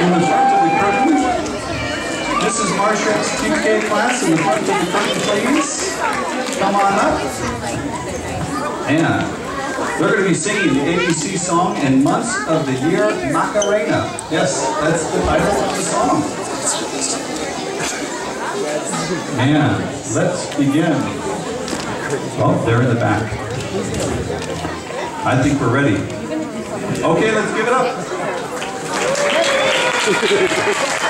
In the front of the curtain, Mrs. Marshall's TK class in the front of the curtain, please. Come on up. And they're going to be singing the ABC song in months of the year Macarena. Yes, that's the title of the song. And let's begin. Oh, they're in the back. I think we're ready. Okay, let's give it up. Gracias.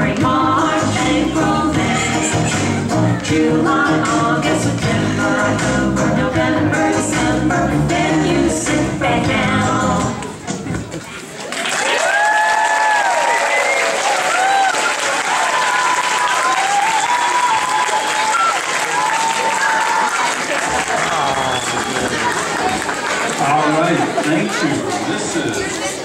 February, March, April, May, July, August, September, October, November, December, then you sit back down. All right, thank you. This is